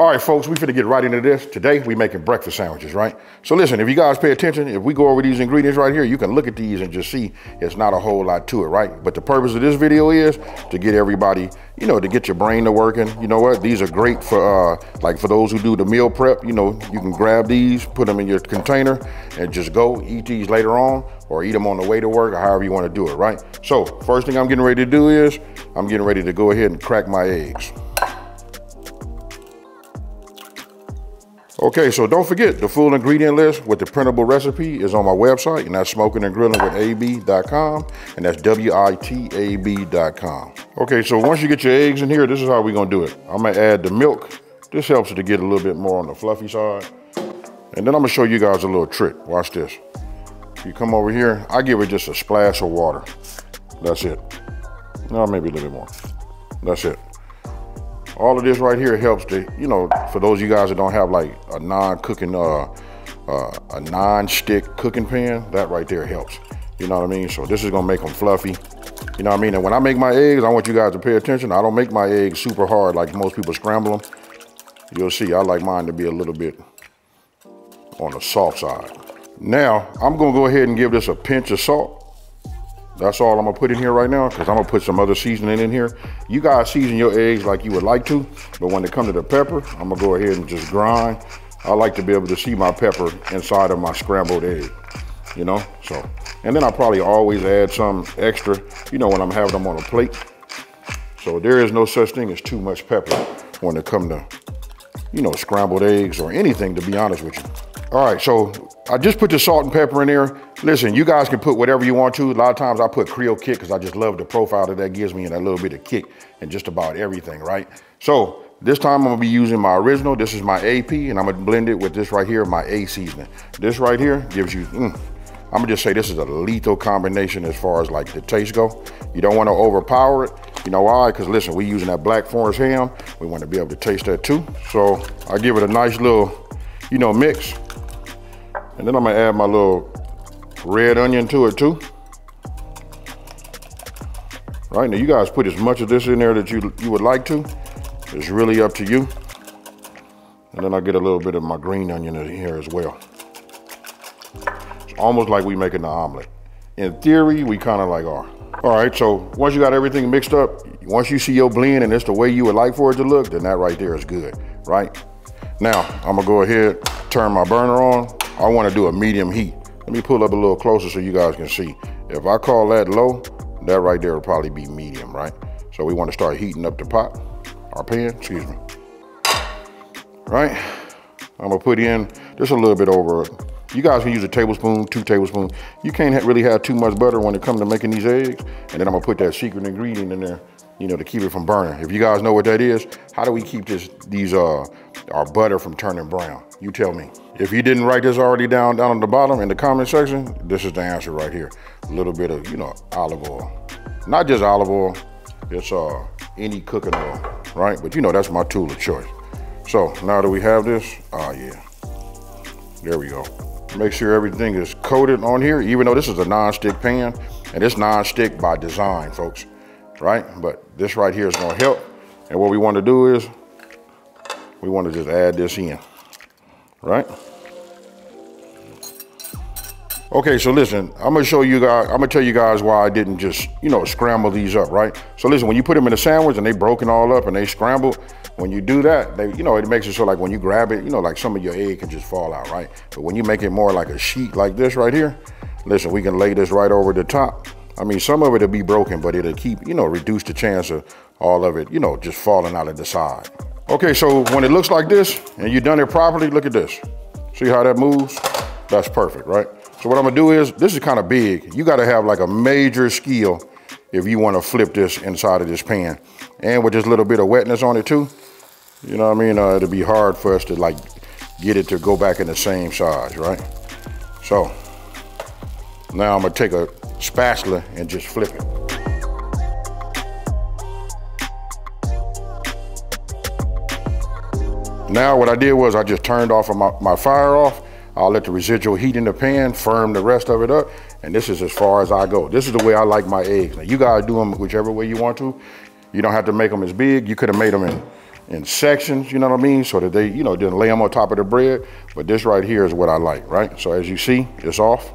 All right, folks, we finna get right into this. Today, we making breakfast sandwiches, right? So listen, if you guys pay attention, if we go over these ingredients right here, you can look at these and just see it's not a whole lot to it, right? But the purpose of this video is to get everybody, you know, to get your brain to working. You know what? These are great for, uh, like for those who do the meal prep, you know, you can grab these, put them in your container and just go eat these later on or eat them on the way to work or however you want to do it, right? So first thing I'm getting ready to do is I'm getting ready to go ahead and crack my eggs. Okay, so don't forget the full ingredient list with the printable recipe is on my website, and that's smoking and grilling with ab.com, and that's w-i-t-a-b.com. Okay, so once you get your eggs in here, this is how we're gonna do it. I'm gonna add the milk. This helps it to get a little bit more on the fluffy side. And then I'm gonna show you guys a little trick. Watch this. You come over here, I give it just a splash of water. That's it. No, maybe a little bit more. That's it. All of this right here helps to, you know, for those of you guys that don't have like a non-cooking, uh, uh, a non-stick cooking pan, that right there helps. You know what I mean? So this is gonna make them fluffy. You know what I mean? And when I make my eggs, I want you guys to pay attention. I don't make my eggs super hard like most people scramble them. You'll see, I like mine to be a little bit on the soft side. Now, I'm gonna go ahead and give this a pinch of salt. That's all I'm gonna put in here right now because I'm gonna put some other seasoning in here. You guys season your eggs like you would like to, but when it comes to the pepper, I'm gonna go ahead and just grind. I like to be able to see my pepper inside of my scrambled egg, you know? So, and then I probably always add some extra, you know, when I'm having them on a plate. So there is no such thing as too much pepper when it comes to, you know, scrambled eggs or anything, to be honest with you. All right, so I just put the salt and pepper in there. Listen, you guys can put whatever you want to. A lot of times I put Creole kick because I just love the profile that that gives me and a little bit of kick and just about everything, right? So this time I'm gonna be using my original. This is my AP and I'm gonna blend it with this right here, my A seasoning. This right here gives you, mm, I'm gonna just say this is a lethal combination as far as like the taste go. You don't wanna overpower it. You know why? Because listen, we using that Black Forest ham. We wanna be able to taste that too. So I give it a nice little, you know, mix. And then I'm gonna add my little red onion to it too. Right now, you guys put as much of this in there that you, you would like to. It's really up to you. And then I get a little bit of my green onion in here as well. It's almost like we making the omelet. In theory, we kind of like are. All right, so once you got everything mixed up, once you see your blend and it's the way you would like for it to look, then that right there is good, right? Now, I'm gonna go ahead, turn my burner on, I wanna do a medium heat. Let me pull up a little closer so you guys can see. If I call that low, that right there will probably be medium, right? So we wanna start heating up the pot, our pan, excuse me. Right? I'm gonna put in just a little bit over, you guys can use a tablespoon, two tablespoons. You can't really have too much butter when it comes to making these eggs. And then I'm gonna put that secret ingredient in there, you know, to keep it from burning. If you guys know what that is, how do we keep this, these, uh, our butter from turning brown? You tell me. If you didn't write this already down down on the bottom in the comment section, this is the answer right here. A little bit of, you know, olive oil. Not just olive oil, it's uh, any cooking oil, right? But you know, that's my tool of choice. So now that we have this, oh yeah, there we go. Make sure everything is coated on here, even though this is a non-stick pan, and it's non-stick by design, folks, right? But this right here is gonna help. And what we wanna do is, we wanna just add this in, right? Okay, so listen, I'm gonna show you guys, I'm gonna tell you guys why I didn't just, you know, scramble these up, right? So listen, when you put them in a sandwich and they broken all up and they scrambled, when you do that, they, you know, it makes it so like when you grab it, you know, like some of your egg can just fall out, right? But when you make it more like a sheet like this right here, listen, we can lay this right over the top. I mean, some of it will be broken, but it'll keep, you know, reduce the chance of all of it, you know, just falling out of the side. Okay, so when it looks like this and you've done it properly, look at this. See how that moves? That's perfect, right? So what I'm gonna do is, this is kind of big. You gotta have like a major skill if you wanna flip this inside of this pan. And with this little bit of wetness on it too, you know what I mean? Uh, it'll be hard for us to like get it to go back in the same size, right? So now I'm gonna take a spatula and just flip it. Now what I did was I just turned off my, my fire off I'll let the residual heat in the pan firm the rest of it up. And this is as far as I go. This is the way I like my eggs. Now you guys do them whichever way you want to. You don't have to make them as big. You could have made them in, in sections, you know what I mean? So that they, you know, didn't lay them on top of the bread. But this right here is what I like, right? So as you see, it's off,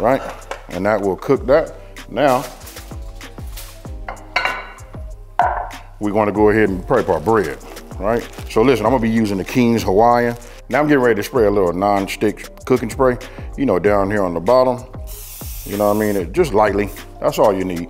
right? And that will cook that. Now, we're gonna go ahead and prep our bread, right? So listen, I'm gonna be using the King's Hawaiian. Now I'm getting ready to spray a little non-stick cooking spray, you know, down here on the bottom. You know what I mean? It, just lightly, that's all you need.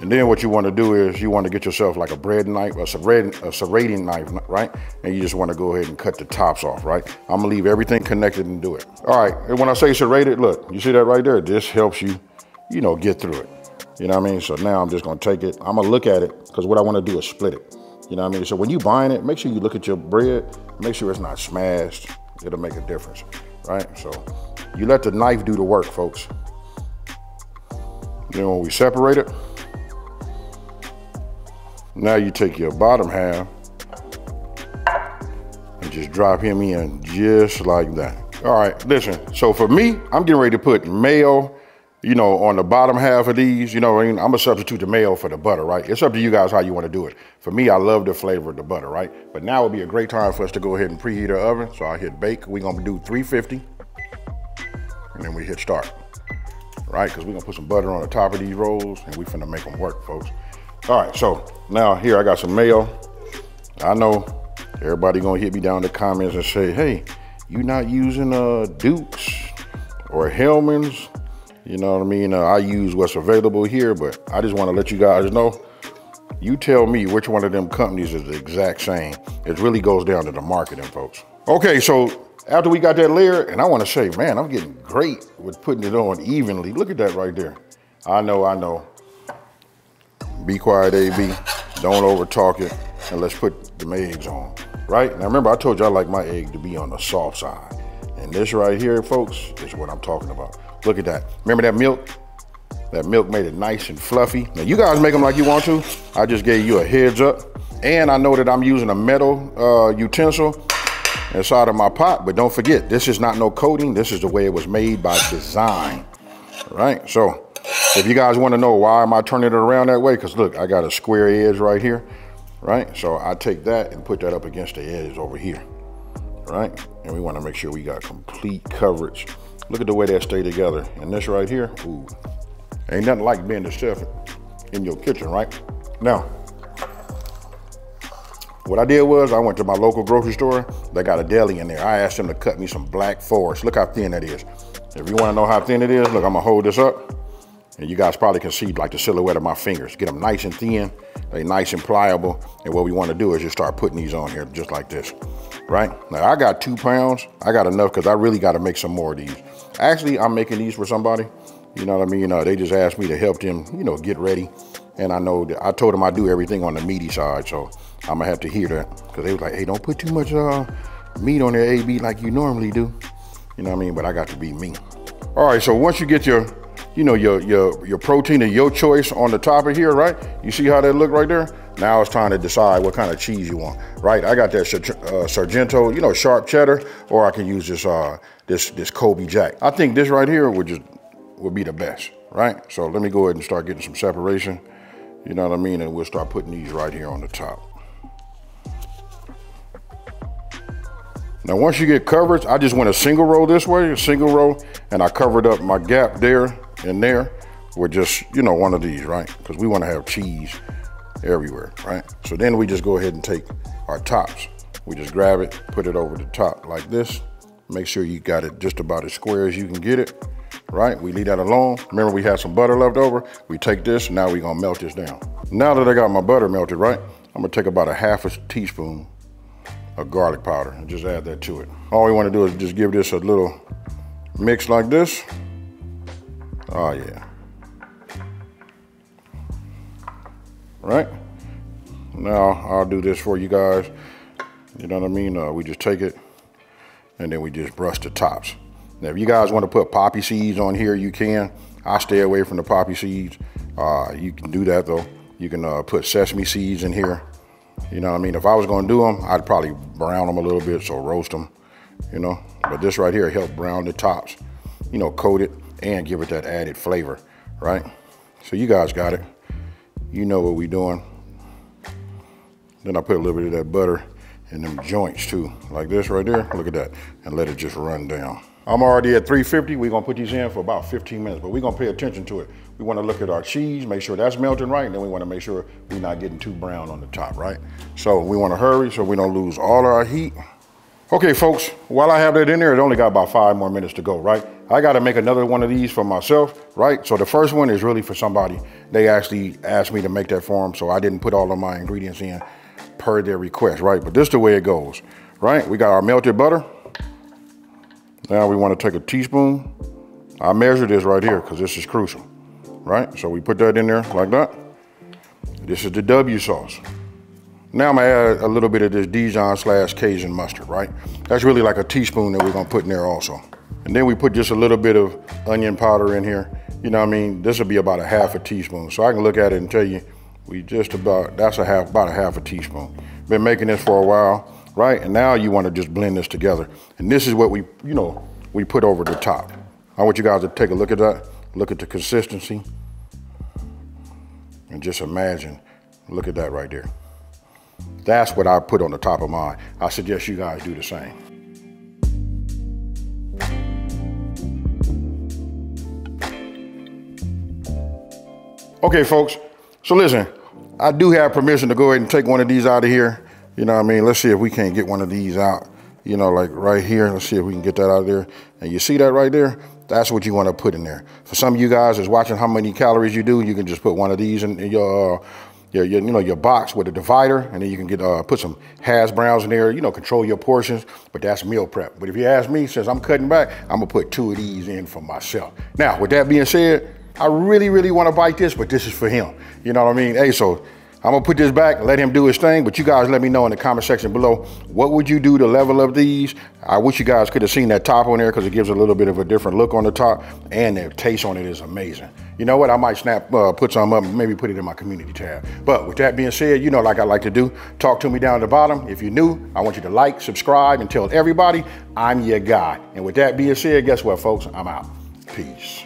And then what you want to do is you want to get yourself like a bread knife, a serrating, a serrating knife, right? And you just want to go ahead and cut the tops off, right? I'm gonna leave everything connected and do it. All right, and when I say serrated, look, you see that right there? This helps you, you know, get through it. You know what I mean? So now I'm just gonna take it, I'm gonna look at it, because what I wanna do is split it. You know what I mean? So when you buying it, make sure you look at your bread, make sure it's not smashed. It'll make a difference, right? So you let the knife do the work, folks. Then when we separate it, now you take your bottom half and just drop him in just like that. All right, listen, so for me, I'm getting ready to put mayo, you know, on the bottom half of these, you know, I I'm gonna substitute the mayo for the butter, right? It's up to you guys how you wanna do it. For me, I love the flavor of the butter, right? But now would be a great time for us to go ahead and preheat our oven. So I hit bake, we're gonna do 350, and then we hit start, right? Because we're gonna put some butter on the top of these rolls and we finna make them work, folks. All right, so now here I got some mayo. I know everybody gonna hit me down in the comments and say, hey, you not using uh, Dukes or Hellmann's? You know what I mean? Uh, I use what's available here, but I just wanna let you guys know, you tell me which one of them companies is the exact same. It really goes down to the marketing, folks. Okay, so after we got that layer, and I wanna say, man, I'm getting great with putting it on evenly. Look at that right there. I know, I know. Be quiet, AB. Don't over talk it. And let's put the eggs on, right? Now remember, I told you I like my egg to be on the soft side. And this right here, folks, is what I'm talking about. Look at that. Remember that milk? That milk made it nice and fluffy. Now you guys make them like you want to. I just gave you a heads up. And I know that I'm using a metal uh, utensil inside of my pot, but don't forget, this is not no coating. This is the way it was made by design, right? So if you guys want to know why am I turning it around that way, because look, I got a square edge right here, right? So I take that and put that up against the edge over here, right? And we want to make sure we got complete coverage. Look at the way that stay together. And this right here, ooh, ain't nothing like being the chef in your kitchen, right? Now, what I did was I went to my local grocery store. They got a deli in there. I asked them to cut me some black forest. Look how thin that is. If you want to know how thin it is, look, I'm gonna hold this up. And you guys probably can see like the silhouette of my fingers. Get them nice and thin, they nice and pliable. And what we wanna do is just start putting these on here just like this, right? Now I got two pounds. I got enough because I really gotta make some more of these. Actually, I'm making these for somebody. You know what I mean? Uh, they just asked me to help them, you know, get ready. And I know that I told them I do everything on the meaty side. So I'm gonna have to hear that because they was like, hey, don't put too much uh, meat on there, AB, like you normally do. You know what I mean? But I got to be me. All right, so once you get your you know, your, your, your protein of your choice on the top of here, right? You see how that look right there? Now it's time to decide what kind of cheese you want, right? I got that uh, Sargento, you know, sharp cheddar, or I can use this uh, this this Colby Jack. I think this right here would just would be the best, right? So let me go ahead and start getting some separation. You know what I mean? And we'll start putting these right here on the top. Now, once you get coverage, I just went a single row this way, a single row, and I covered up my gap there in there with just, you know, one of these, right? Because we want to have cheese everywhere, right? So then we just go ahead and take our tops. We just grab it, put it over the top like this. Make sure you got it just about as square as you can get it, right? We leave that alone. Remember we had some butter left over. We take this, now we're gonna melt this down. Now that I got my butter melted, right? I'm gonna take about a half a teaspoon of garlic powder and just add that to it. All we wanna do is just give this a little mix like this. Oh yeah. Right? Now I'll do this for you guys. You know what I mean? Uh, we just take it and then we just brush the tops. Now if you guys want to put poppy seeds on here, you can. I stay away from the poppy seeds. Uh, you can do that though. You can uh, put sesame seeds in here. You know what I mean? If I was gonna do them, I'd probably brown them a little bit, so roast them, you know? But this right here help brown the tops. You know, coat it and give it that added flavor, right? So you guys got it. You know what we're doing. Then I put a little bit of that butter in them joints too, like this right there. Look at that, and let it just run down. I'm already at 350. We're gonna put these in for about 15 minutes, but we're gonna pay attention to it. We wanna look at our cheese, make sure that's melting right, and then we wanna make sure we're not getting too brown on the top, right? So we wanna hurry so we don't lose all our heat. Okay, folks, while I have that in there, it only got about five more minutes to go, right? I gotta make another one of these for myself, right? So the first one is really for somebody. They actually asked me to make that for them, so I didn't put all of my ingredients in per their request, right? But this is the way it goes, right? We got our melted butter. Now we wanna take a teaspoon. I measure this right here because this is crucial, right? So we put that in there like that. This is the W sauce. Now I'm gonna add a little bit of this Dijon slash Cajun mustard, right? That's really like a teaspoon that we're gonna put in there also. And then we put just a little bit of onion powder in here. You know what I mean? This will be about a half a teaspoon. So I can look at it and tell you, we just about, that's a half, about a half a teaspoon. Been making this for a while, right? And now you wanna just blend this together. And this is what we, you know, we put over the top. I want you guys to take a look at that, look at the consistency, and just imagine, look at that right there. That's what I put on the top of mine. I suggest you guys do the same. Okay, folks, so listen, I do have permission to go ahead and take one of these out of here. You know what I mean? Let's see if we can't get one of these out, you know, like right here. Let's see if we can get that out of there. And you see that right there? That's what you want to put in there. For some of you guys is watching how many calories you do, you can just put one of these in your uh, your, your, you know, your box with a divider, and then you can get uh, put some hash browns in there, you know, control your portions, but that's meal prep. But if you ask me, since I'm cutting back, I'm gonna put two of these in for myself. Now, with that being said, I really, really wanna bite this, but this is for him. You know what I mean? Hey, so I'm gonna put this back, let him do his thing, but you guys let me know in the comment section below, what would you do to level up these? I wish you guys could have seen that top on there because it gives a little bit of a different look on the top and the taste on it is amazing. You know what, I might snap, uh, put some up, maybe put it in my community tab. But with that being said, you know like I like to do, talk to me down at the bottom. If you're new, I want you to like, subscribe, and tell everybody I'm your guy. And with that being said, guess what folks, I'm out. Peace.